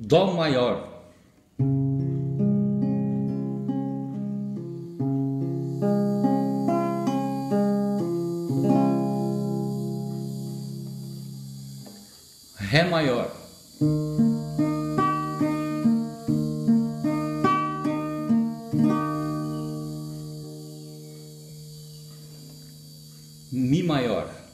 Dó maior. Ré maior. Mi maior.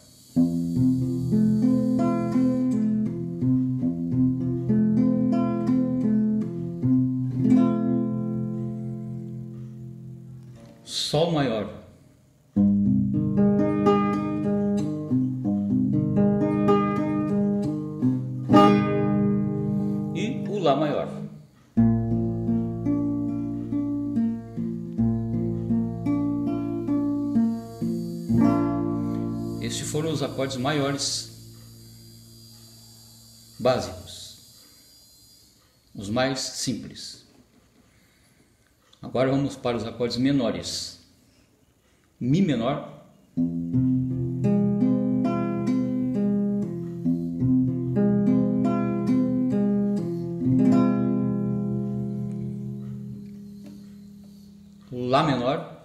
Sol maior. E o Lá maior. Estes foram os acordes maiores básicos, os mais simples. Agora vamos para os acordes menores. Mi menor. Lá menor.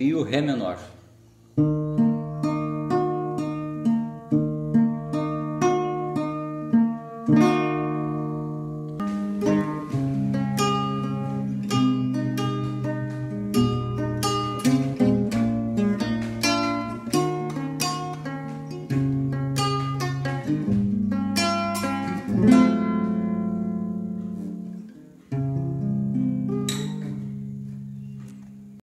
E o Ré menor.